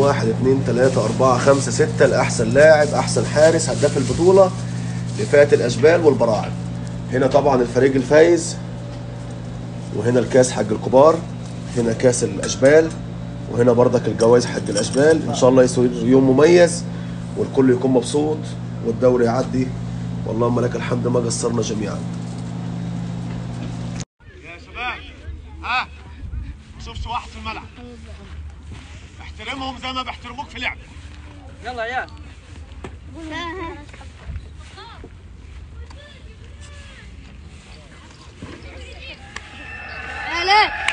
واحد اتنين تلاتة أربعة خمسة ستة لأحسن لاعب أحسن حارس هداف البطولة لفئة الأشبال والبراعم. هنا طبعا الفريق الفايز وهنا الكاس حق الكبار هنا كاس الأشبال وهنا برضك الجوائز حق الأشبال إن شاء الله يصير يوم مميز والكل يكون مبسوط والدوري يعدي. واللهم لك الحمد ما قصرنا جميعا. يا شباب ها شوف واحد في الملعب. احترمهم زي ما بيحترموك في لعبة. يلا يا. هلا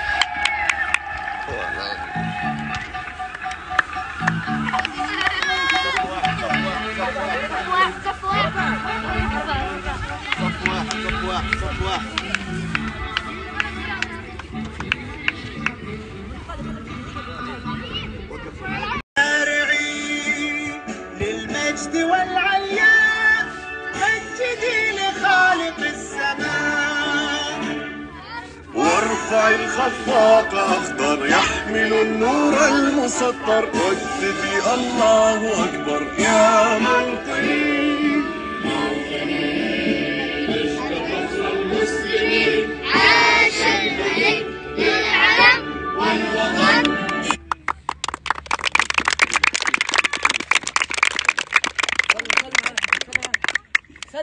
وارفع الخفاق أخضر يحمل النور المسطر. واكتفي الله أكبر يا موطني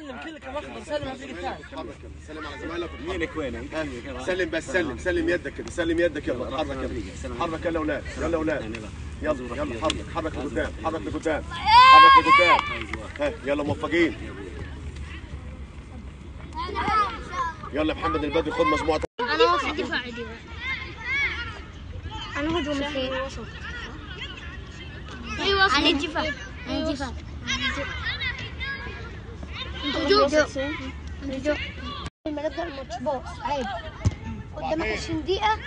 سلم كلك مخبر سلم على الفريق الثاني. سلم على زمايلك مينك وينك سلم بس سلم سلم يدك كده سلم يدك يلا اتحرك يلا. حرك يلا أولاد يلا أولاد يلا يلا حرك حرك لقدام حرك لقدام حرك لقدام. يلا موفقين. يلا محمد البدري خد مجموعة. أنا وسط دفاعي دي أنا هجوم في وسط اي وسط أنا دفاع. أنا دفاع. هجوم هجوم لما نبدا الماتش باص عادي قدامك 20 دقيقة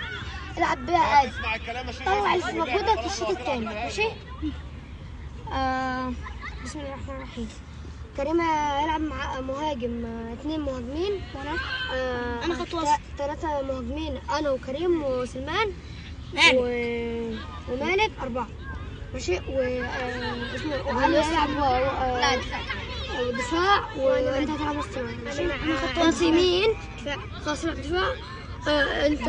العب بيها عادي طلع اللي في مجهودك في الشوط الثاني ماشي؟ آه بسم الله الرحمن الرحيم كريم هيلعب مع مهاجم آه، اثنين مهاجمين. وأنا آه أنا خط وسط. ثلاثة مهاجمين أنا وكريم وسلمان. و... ومالك أربعة. ماشي؟ و آه، اسمه وهل يلعب لا دفاع. دفاع وانت هتلعب وسط ماشي؟ أنا خط يمين. خلاص العب دفاع. آه، أنت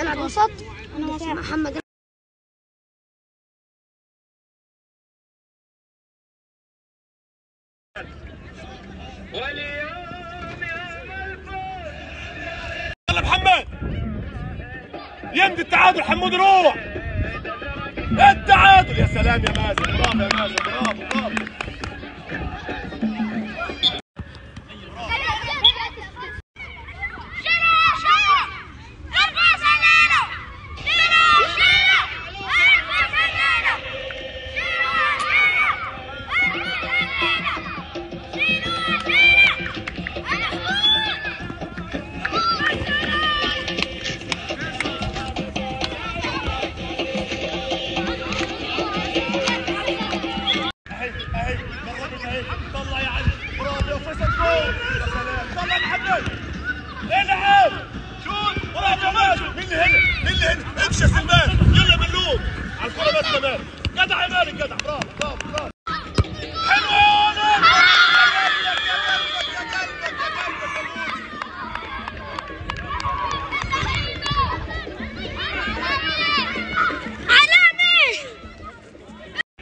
العب وسط. أنا محمد. يلا محمد. يمدي التعادل حمود روح. التعادل. يا سلام يا مازن. برافو يا مازن برافو.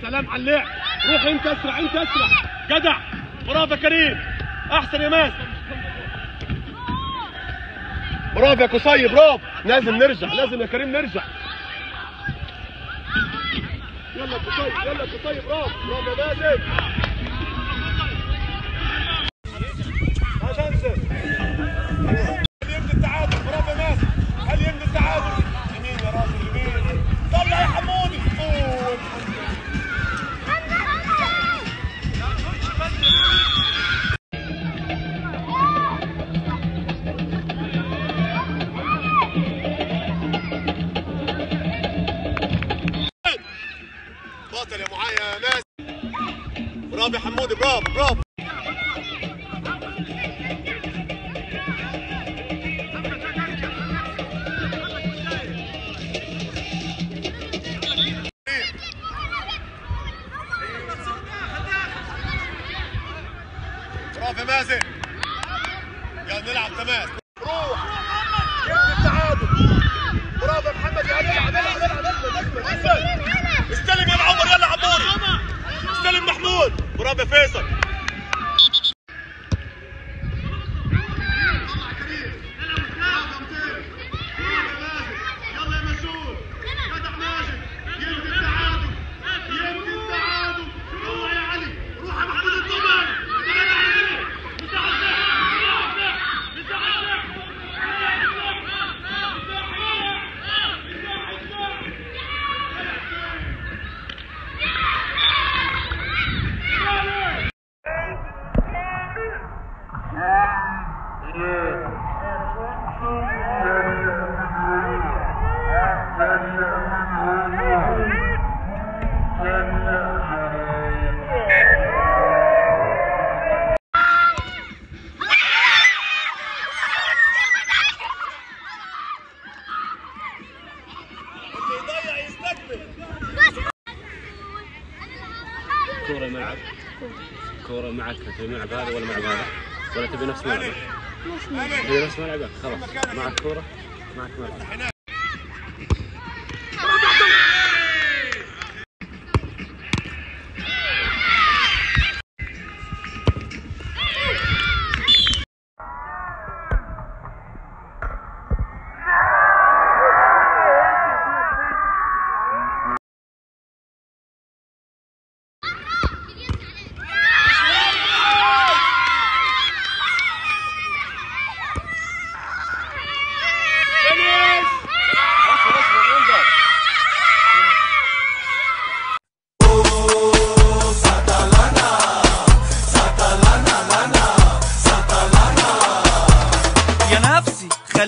سلام على اللعب روح انت اسرع انت اسرع. جدع. برافو يا كريم. أحسن يا مازن برافو يا قصي برافو. لازم نرجع لازم يا كريم نرجع. يلا قصي يلا قصي برافو برافو يا مازن الملعب هذا ولا ملعب هذا؟ ولا تبي نفس ملعبك؟ تبي نفس ملعبك؟ خلاص. معك كورة؟ معك ملعب.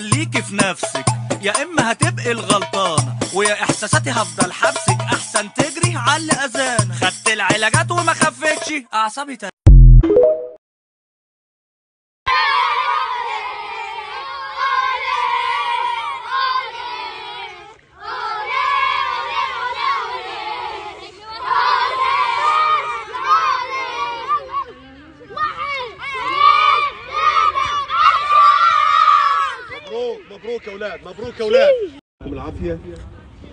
خليكي في نفسك. يا إما هتبقي الغلطانة ويا إحساساتي هفضل حبسك. أحسن تجري على الاذان خدت العلاجات وما خفتش. أعصابي تل... مبروك مبروك يا أولاد. مبروك يا أولاد. يعطيكم العافية.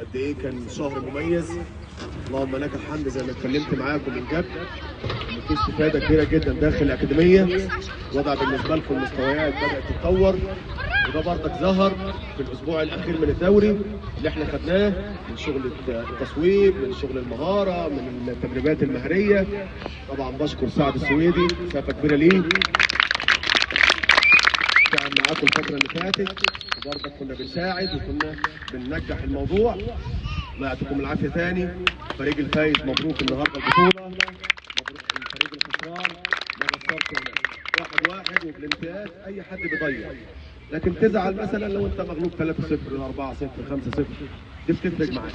قد إيه كان شهر مميز. اللهم لك الحمد زي ما اتكلمت معاكم من جد. إن في استفادة كبيرة جدا داخل الأكاديمية. وضع بالنسبة لكم المستويات بدأت تتطور. وده برضك ظهر في الأسبوع الأخير من الدوري اللي إحنا خدناه من شغل التصويب من شغل المهارة من التدريبات المهريه طبعا بشكر سعد السويدي مسافة كبيرة ليه. تعب معاكم الفترة اللي فاتت. وبرضك كنا بنساعد وكنا بننجح الموضوع. الله يعطيكم العافية تاني. فريق الفايز مبروك النهارده البطولة. مبروك الفريق الخسران. ما قصرش هنا. واحد واحد وبالامتياز أي حد بيضيع. لكن تزعل مثلا لو أنت مغلوب 3-0 4 0 5 0 دي بتفرق معاك.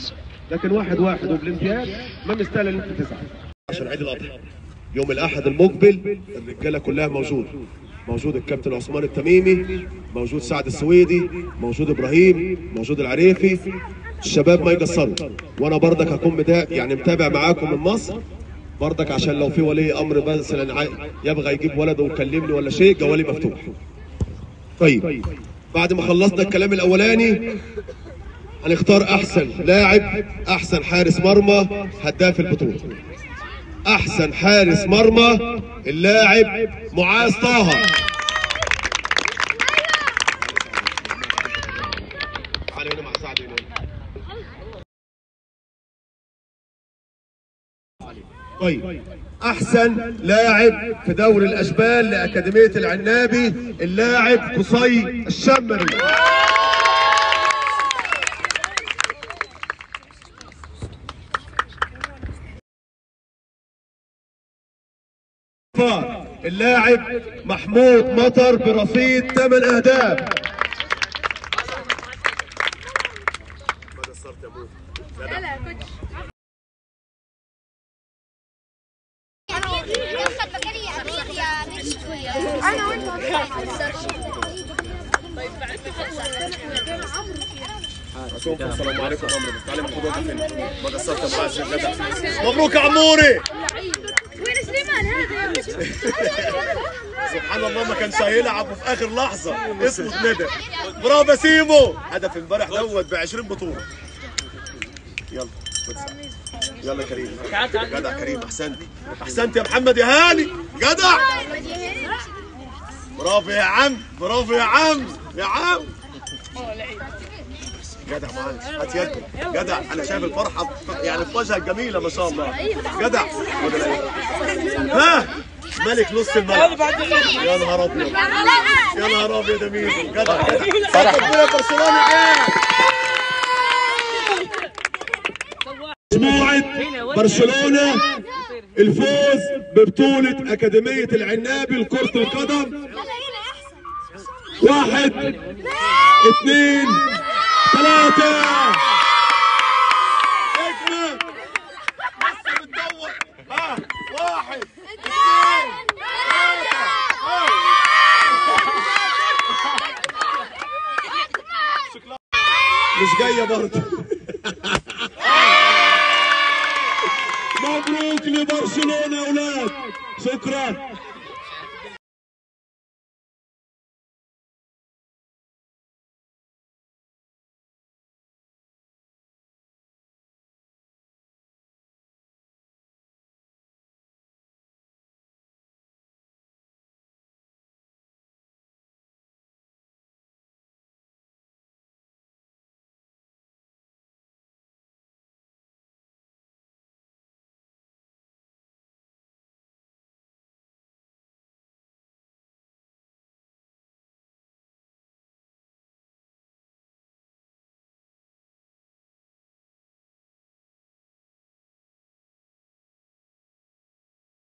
لكن واحد واحد وبالامتياز ما مستاهل إن أنت تزعل. عشان عيد الأضحى. يوم الأحد المقبل الرجالة كلها موجود موجود الكابتن عثمان التميمي موجود سعد السويدي موجود إبراهيم موجود العريفي. الشباب ما يقصروا. وأنا برضك هكون يعني متابع معاكم من مصر. برضك عشان لو في ولي أمر مثلا يبغى يجيب ولده ويكلمني ولا شيء جوالي مفتوح. طيب بعد ما خلصنا الكلام الأولاني هنختار أحسن لاعب أحسن حارس مرمى هداف البطولة. أحسن حارس مرمى اللاعب معاذ طه. طيب أحسن لاعب في دوري الأشبال لأكاديمية العنابي اللاعب قصي الشمري اللاعب محمود مطر برصيد 8 اهداف أنا وانت ما قصرت مبروك يا عموري وين سليمان هذا سبحان الله ما كانش هيلعب وفي آخر لحظة. اسمه ندى برافو سيمو. هدف امبارح دوت ب 20 بطولة. يلا يلا كريم. جدع كريم أحسنت. أحسنت يا محمد يا هاني. جدع. برافو يا عم برافو يا عم يا عم. جدع معاذ هات يدك. جدع أنا شايف الفرحة. يعني في وجهك جميلة ما شاء الله. جدع. ها؟ ملك نص الملعب يا نهار أبيض. يا نهار أبيض يا ميزو جدع جدع. فرح برشلونه عاد مجموعة برشلونة الفوز ببطولة أكاديمية العنابي لكرة القدم. واحد اثنين ثلاثة. اجمل لسه بتدور ها واحد اثنين ثلاثة مش جاية برضه. مبروك لبرشلونة يا أولاد. شكرا.